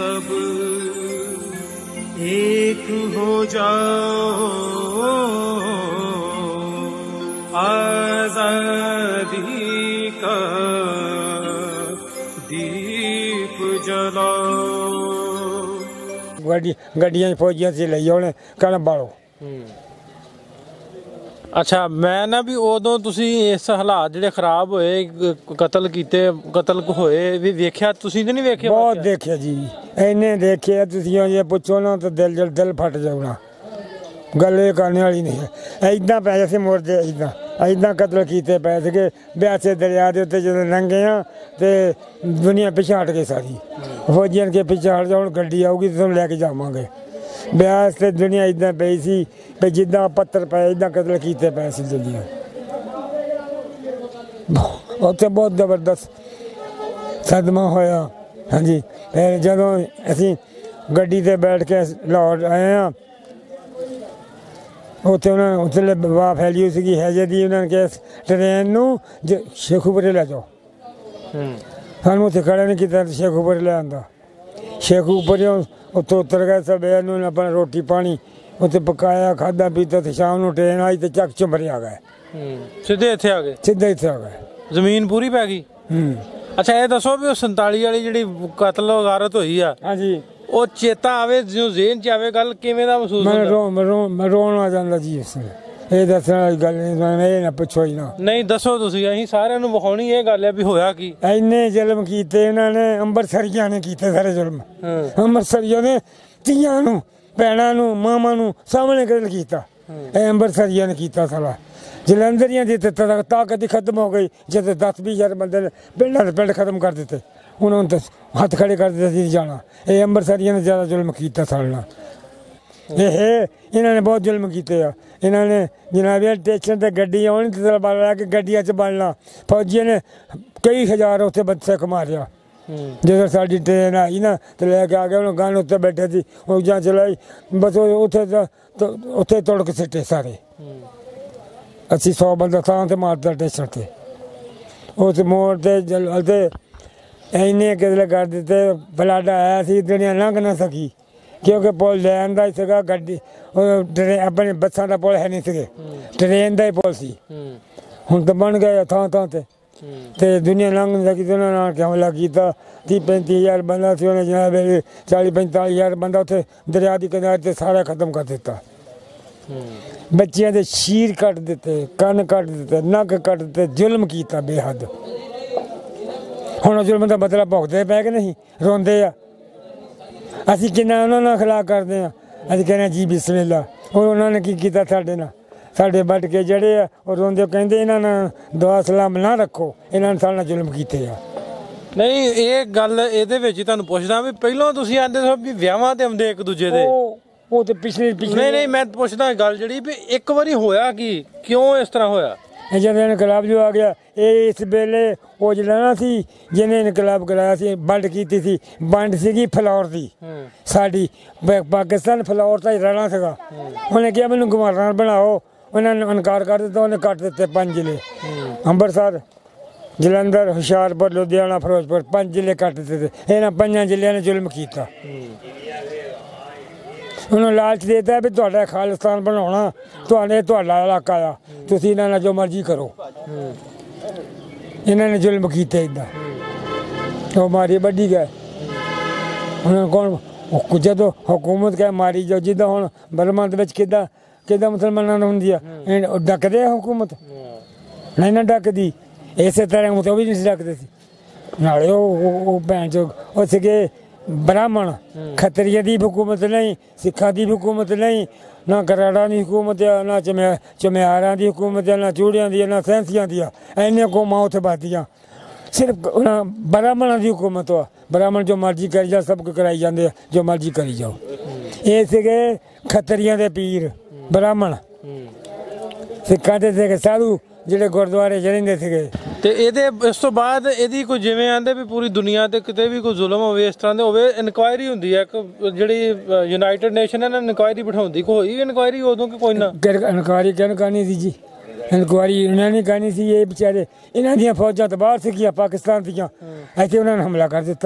सब एक हो जाओ आजादी का दीप जलाओ गड्डियां फौजियां से ले जाओ कहना बाड़ो ਬਹੁਤ ਦੇਖਿਆ ਜੀ। ਐਨੇ ਦੇਖਿਆ ਤੁਸੀਂ ਜੇ ਪੁੱਛੋ ਨਾ ਤਾਂ ਦਿਲ ਜਲ ਦਿਲ ਫਟ ਜਾਊਗਾ। ਗੱਲ ਇਹ ਕਰਨ ਵਾਲੀ ਨਹੀਂ ਹੈ। ਐਦਾਂ ਪੈ ਜਸੇ ਮੁਰਦੇ ਐਦਾਂ ਐਦਾਂ ਕਤਲ ਕੀਤੇ ਪੈ ਸੀਗੇ ਬਿਆਸੇ ਦਰਿਆ ਦੇ ਉੱਤੇ ਜਦੋਂ ਲੰਘੇ ਆ ਤੇ ਦੁਨੀਆ ਪਿੱਛੇ ਹਟ ਗਈ ਸਾਰੀ। ਫੌਜੀਆਂ ਕੇ ਪਿੱਛੇ ਹਟ ਜਾਉਣ ਗੱਡੀ ਆਊਗੀ ਤੇ ਤੁਹਾਨੂੰ ਲੈ ਕੇ ਜਾਵਾਂਗੇ। ਬਿਆਸ ਤੇ ਦੁਨੀਆ ਐਦਾਂ ਪਈ ਸੀ ਵੀ ਜਿੱਦਾਂ ਪੱਤਰ ਪਏ ਐਦਾਂ ਕਤਲ ਕੀਤੇ ਪਏ ਸੀ ਦੁਨੀਆ। ਉੱਥੇ ਬਹੁਤ ਜ਼ਬਰਦਸਤ ਸਦਮਾ ਹੋਇਆ। ਹਾਂਜੀ ਫਿਰ ਜਦੋਂ ਅਸੀਂ ਗੱਡੀ ਤੇ ਬੈਠ ਕੇ ਲਾਹੌਰ ਆਏ ਆ ਉੱਥੇ ਉਹਨਾਂ ਉੱਥੇ ਵਾਹ ਫੈਲੀ ਹੋਈ ਸੀਗੀ ਹੈਜੇ ਦੀ ਉਹਨਾਂ ਨੇ ਕਿਹਾ ਟ੍ਰੇਨ ਨੂੰ ਜ- ਸ਼ੇਖੂਪੁਰੇ ਲੈ ਜਾਓ। ਹੂੰ। ਸਾਨੂੰ ਉੱਥੇ ਖੜਾ ਨਹੀਂ ਕੀਤਾ ਸ਼ੇਖੂਪੁਰੇ ਲੈ ਆਂਦਾ। ਸ਼ੇਖੂਪੁਰੇ ਉੱਥੋਂ ਉਤਰ ਗਏ ਸਭ ਇਹਨੂੰ ਆਪਣਾ ਰੋਟੀ ਪਾਣੀ ਉੱਥੇ ਪਕਾਇਆ ਖਾਦਾ ਪੀਤਾ ਤੇ ਸ਼ਾਮ ਨੂੰ ਟ੍ਰੇਨ ਆਈ ਤੇ ਚੱਕ ਚੁੰਬਰੇ ਆ ਗਏ ਹੂੰ। ਸਿੱਧੇ ਇੱਥੇ ਆ ਗਏ? ਸਿੱਧਾ ਇੱਥੇ ਆ ਗਏ। ਜ਼ਮੀਨ ਪੂਰੀ ਪੈ ਗਈ? ਹੂੰ। ਅੱਛਾ ਇਹ ਦੱਸੋ ਵੀ ਉਹ 47 ਵਾਲੀ ਜਿਹੜੀ ਕਤਲ ਵਗਾਰਤ ਹੋਈ ਆ ਹਾਂਜੀ। ਉਹ ਚੇਤਾ ਆਵੇ ਜਿਉਂ ਜ਼ਿਹਨ ਚ ਆਵੇ ਗੱਲ ਕਿਵੇਂ ਦਾ ਮਹਿਸੂਸ ਹੁੰਦਾ? ਰੋ ਮੈਂ ਰੋ ਮੈਂ ਰੋਣ ਆ ਜਾਂਦਾ ਜੀ ਇਸ ਵੇਲੇ। ਇਹ ਦੱਸਣ ਵਾਲੀ ਗੱਲ ਨਹੀਂ ਮੈਂ ਇਹ ਨਾ ਪੁੱਛੋ ਹੀ ਨਾ। ਨਹੀਂ ਦੱਸੋ ਤੁਸੀਂ ਅਸੀਂ ਸਾਰਿਆਂ ਨੂੰ ਵਿਖਾਉਣੀ ਇਹ ਗੱਲ ਆ ਵੀ ਹੋਇਆ ਕੀ? ਐਨੇ ਜ਼ੁਲਮ ਕੀਤੇ ਇਹਨਾਂ ਨੇ ਅੰਮ੍ਰਿਤਸਰੀਆਂ ਨੇ ਕੀਤੇ ਸਾਰੇ ਜ਼ੁਲਮ। ਹਾਂ। ਅੰਮ੍ਰਿਤਸਰੀਆਂ ਨੇ ਧੀਆਂ ਨੂੰ ਭੈਣਾਂ ਨੂੰ ਮਾਵਾਂ ਨੂੰ ਸਾਹਮਣੇ ਕਤਲ ਕੀਤਾ। ਇਹ ਅੰਮ੍ਰਿਤਸਰੀਆਂ ਨੇ ਕੀਤਾ ਸਾਲਾ। ਜਲੰਧਰੀਆਂ ਦੀ ਤੇ ਤਾਕਤ ਹੀ ਖਤਮ ਹੋ ਗਈ ਜਦ 10 ਹਜ਼ਾਰ ਬੰਦੇ ਨੇ ਪਿੰਡਾਂ ਦੇ ਪਿੰਡ ਖਤਮ ਕਰ ਦਿੱਤੇ। ਉਹਨਾਂ ਨੂੰ ਹੱਥ ਖੜੇ ਕਰ ਦਿੱਤੇ ਸੀ ਜਾਣਾ। ਇਹ ਅੰਮ੍ਰਿਤਸਰੀਆਂ ਨੇ ਜ਼ਿਆਦਾ ਜ਼ੁਲਮ ਕੀਤਾ ਸਾਡੇ ਨਾਲ। ਇਹ ਇਹਨਾਂ ਨੇ ਬਹੁਤ ਜ਼ੁਲਮ ਕੀਤੇ ਆ। ਇਹਨਾਂ ਨੇ ਜਨਾਬੀਆਂ ਇਹ ਸਟੇਸ਼ਨ ਤੇ ਗੱਡੀ ਆਉਣੀ ਤੇ ਤਲਵਾਰ ਲਾ ਕੇ ਗੱਡੀਆਂ 'ਚ ਬਣਨਾ ਫੌਜੀਆਂ ਨੇ ਕਈ ਹਜ਼ਾਰ ਉੱਥੇ ਬੱਚੇ ਮਾਰਿਆ। ਜਦੋਂ ਸਾਡੀ ਟ੍ਰੇਨ ਆਈ ਨਾ ਤੇ ਲੈ ਕੇ ਆ ਗਏ, ਉਹਨੂੰ ਗਨ ਉੱਤੇ ਬੈਠੇ ਸੀ, ਉਹ ਜਾਂ ਚਲਾਈ। ਬਸ ਉੱਥੇ ਉੱਥੇ ਤੋੜ ਕੇ ਸਿੱਟੇ ਸਾਰੇ। ਅਸੀਂ 100 ਬੰਦਾ ਥਾਂ ਤੇ ਮਾਰਦਾ ਸਟੇਸ਼ਨ ਤੇ। ਉਸ ਮੋੜ ਤੇ ਜਲ ਤੇ ਐਨੇ ਕਿਦਲੇ ਕਰ ਦਿੱਤੇ ਬਲਾਡਾ ਆਇਆ ਸੀ ਦੁਨੀਆ ਲੰਘ ਨਾ ਸਕੀ। ਕਿਉਂਕਿ ਪੁਲ ਲੈਣ ਦਾ ਹੀ ਸੀਗਾ ਗੱਡੀ ਉਹ ਟ੍ਰੇਨ ਆਪਣੇ ਬੱਸਾਂ ਦਾ ਪੁਲ ਹੈ ਨਹੀਂ ਸੀਗੇ। ਟ੍ਰੇਨ ਦਾ ਹੀ ਪੁਲ ਸੀ। ਹੁਣ ਤਾਂ ਬਣ ਗਏ ਆ ਥਾਂ ਥਾਂ ਤੇ। ਤੇ ਦੁਨੀਆ ਲੰਘ ਨਹੀਂ ਸਕੀ ਤੇ ਉਹਨਾਂ ਨਾਲ ਕਿਉਂ ਹਮਲਾ ਕੀਤਾ 30 35000 ਬੰਦਾ ਸੀ ਉਹਨੇ ਜਨਾਬ 40 45000 ਬੰਦਾ ਉੱਥੇ ਦਰਿਆ ਦੀ ਕਿਨਾਰੇ ਤੇ ਸਾਰਾ ਖਤਮ ਕਰ ਦਿੱਤਾ। ਬੱਚਿਆਂ ਦੇ ਸ਼ੀਰ ਕੱਟ ਦਿੱਤੇ ਕੰਨ ਕੱਟ ਦਿੱਤੇ ਨੱਕ ਕੱਟ ਦਿੱਤੇ ਜ਼ੁਲਮ ਕੀਤਾ ਬੇਹੱਦ। ਹੁਣ ਜ਼ੁਲਮ ਦਾ ਬਦਲਾ ਭੁਗਤਦੇ ਪਏ ਕਿ ਨਹੀਂ? ਰੋਂਦੇ ਆ। ਅਸੀਂ ਕਿੰਨਾ ਉਹਨਾਂ ਨਾਲ ਖਲਾ ਕਰਦੇ ਆ ਅਸੀਂ ਕਹਿੰਦੇ ਜੀ ਬਿਸਮਿਲ੍ਲਾ ਉਹ ਉਹਨਾਂ ਨੇ ਕੀ ਕੀਤਾ ਸਾਡੇ ਨਾਲ? ਸਾਡੇ ਵੱਟ ਕੇ ਜਿਹੜੇ ਆ ਉਹ ਰੋਂਦੇ ਕਹਿੰਦੇ ਇਹਨਾਂ ਨਾਲ ਦੁਆ ਸਲਾਮ ਨਾ ਰੱਖੋ ਇਹਨਾਂ ਨੇ ਸਾਡੇ ਨਾਲ ਜ਼ੁਲਮ ਕੀਤੇ ਆ। ਨਹੀਂ ਇਹ ਗੱਲ ਇਹਦੇ ਵਿੱਚ ਹੀ ਤੁਹਾਨੂੰ ਪੁੱਛਦਾ ਵੀ ਪਹਿਲਾਂ ਤੁਸੀਂ ਆਂਦੇ ਸੋ ਵੀ ਵਿਆਹਾਂ ਤੇ ਆਉਂਦੇ ਇੱਕ ਦੂਜੇ ਦੇ। ਉਹ ਉਹ ਤੇ ਪਿਛਲੇ ਪਿਛਲੇ ਨਹੀਂ ਨਹੀਂ ਮੈਂ ਪੁੱਛਦਾ ਗੱਲ ਜਿਹੜੀ ਵੀ ਇੱਕ ਵਾਰੀ ਹੋਇਆ ਕੀ? ਕਿਉਂ ਇਸ ਤਰ੍ਹਾਂ ਹੋਇਆ? ਜਦੋਂ ਇਨਕਲਾਬ ਜੋ ਆ ਗਿਆ ਇਹ ਇਸ ਵੇਲੇ ਉਹ ਨਾ ਸੀ ਜਿਹਨੇ ਇਨਕਲਾਬ ਕਰਾਇਆ ਸੀ ਵੰਡ ਕੀਤੀ ਸੀ ਵੰਡ ਸੀਗੀ ਫਲੌਰ ਦੀ। ਸਾਡੀ ਪਾਕਿਸਤਾਨ ਫਲੌਰ ਦਾ ਹੀ ਰਹਿਣਾ ਸੀਗਾ। ਉਹਨੇ ਕਿਹਾ ਮੈਨੂੰ ਗਵਰਨਰ ਬਣਾਓ। ਉਹਨਾਂ ਨੇ ਇਨਕਾਰ ਕਰ ਦਿੱਤਾ ਉਹਨੇ ਕੱਟ ਦਿੱਤੇ ਪੰਜ ਜ਼ਿਲ੍ਹੇ। ਅੰਮ੍ਰਿਤਸਰ ਜਲੰਧਰ ਹੁਸ਼ਿਆਰਪੁਰ ਲੁਧਿਆਣਾ ਫਿਰੋਜ਼ਪੁਰ ਪੰਜ ਜ਼ਿਲ੍ਹੇ ਕੱਟ ਦਿੱਤੇ। ਇਹਨਾਂ ਪੰਜਾਂ ਜ਼ਿਲ੍ਹਿਆਂ ਨੇ ਜ਼ੁਲਮ ਕੀਤਾ। ਉਹਨੂੰ ਲਾਲਚ ਦੇਤਾ ਵੀ ਤੁਹਾਡਾ ਖਾਲਿਸਤਾਨ ਬਣਾਉਣਾ, ਤੁਹਾਡੇ, ਤੁਹਾਡਾ ਇਲਾਕਾ ਆ। ਤੁਸੀਂ ਇਹਨਾਂ ਨਾਲ ਜੋ ਮਰਜ਼ੀ ਕਰੋ। ਇਹਨਾਂ ਨੇ ਜ਼ੁਲਮ ਕੀਤੇ ਇਦਾਂ ਉਹ ਮਾਰੀ ਵੱਡੀ ਗਏ। ਹੁਣ ਕੌਣ ਜਦੋਂ ਹਕੂਮਤ ਕਹੇ ਮਾਰੀ ਜੋ ਜਿੱਦਾਂ ਹੁਣ ਬਰਮਾ ਦੇ ਵਿੱਚ ਕਿੱਦਾਂ ਕਿੱਦਾਂ ਮੁਸਲਮਾਨਾਂ ਨੂੰ ਹੁੰਦੀ ਆ? ਡੱਕਦੇ ਆ ਹਕੂਮਤ? ਨਹੀਂ ਨਾ ਡੱਕਦੀ। ਇਸੇ ਤਰ੍ਹਾਂ ਉਹ ਵੀ ਨਹੀਂ ਸੀ ਡੱਕਦੇ ਸੀ। ਨਾਲੇ ਉਹ ਉਹ ਭੈਣ ਚੋ ਉਹ ਸੀਗੇ ਬ੍ਰਾਹਮਣ ਖੱਤਰੀਆਂ ਦੀ ਹਕੂਮਤ ਨਹੀਂ ਸਿੱਖਾਂ ਦੀ ਹਕੂਮਤ ਨਹੀਂ ਨਾ ਕਰਾੜਾ ਦੀ ਹਕੂਮਤ ਆ ਨਾ ਚਮਿਆ ਚਮਿਆਰਾਂ ਦੀ ਹਕੂਮਤ ਆ ਨਾ ਚੂੜਿਆਂ ਦੀ ਨਾ ਸੈਂਸੀਆਂ ਦੀ ਐਨੇ ਕੌਮਾਂ ਉੱਥੇ ਬਾਦੀਆਂ ਸਿਰਫ ਉਹਨਾਂ ਬ੍ਰਾਹਮਣਾਂ ਦੀ ਹਕੂਮਤ ਆ। ਬ੍ਰਾਹਮਣ ਜੋ ਮਰਜ਼ੀ ਕਰੀ ਜਾ ਸਭ ਕੁ ਕਰਾਈ ਜਾਂਦੇ ਆ ਜੋ ਮਰਜ਼ੀ ਕਰੀ ਜਾਓ। ਇਹ ਸੀਗੇ ਖੱਤਰੀਆਂ ਦੇ ਪੀਰ ਬ੍ਰਾਹਮਣ। ਸਿੱਖਾਂ ਦੇ ਸੀਗੇ ਸਾਧੂ ਜਿਹੜੇ ਗੁਰਦੁਆਰੇ 'ਚ ਰਹਿੰਦੇ ਸੀਗੇ। ਤੇ ਇਹਦੇ ਇਸ ਤੋਂ ਬਾਅਦ ਇਹਦੀ ਕੋਈ ਜਿਵੇਂ ਆਂਦੇ ਵੀ ਪੂਰੀ ਦੁਨੀਆ ਤੇ ਕਿਤੇ ਵੀ ਕੋਈ ਜ਼ੁਲਮ ਹੋਵੇ ਇਸ ਤਰ੍ਹਾਂ ਦੇ ਹੋਵੇ ਇਨਕੁਆਇਰੀ ਹੁੰਦੀ ਹੈ ਇੱਕ ਜਿਹੜੀ ਯੂਨਾਈਟਿਡ ਨੇਸ਼ਨ ਨੇ ਇਨਕੁਆਇਰੀ ਬਿਠਾਉਂਦੀ ਕੋਈ ਹੋਈ ਇਨਕੁਆਇਰੀ ਉਦੋਂ ਕਿ ਕੋਈ ਨਾ? ਕਿ ਇਨਕੁਆਰੀ ਕਿਹਨ ਕਰਨੀ ਸੀ ਜੀ? ਇਨਕੁਆਰੀ ਇਹਨਾਂ ਨੇ ਕਰਨੀ ਸੀ ਇਹ ਵਿਚਾਰੇ ਇਹਨਾਂ ਦੀਆਂ ਫੌਜਾਂ ਤਾਂ ਬਾਹਰ ਸੀਗੀਆਂ ਪਾਕਿਸਤਾਨ ਦੀਆਂ। ਇੱਥੇ ਉਹਨਾਂ ਨੇ ਹਮਲਾ ਕਰ ਦਿੱਤਾ।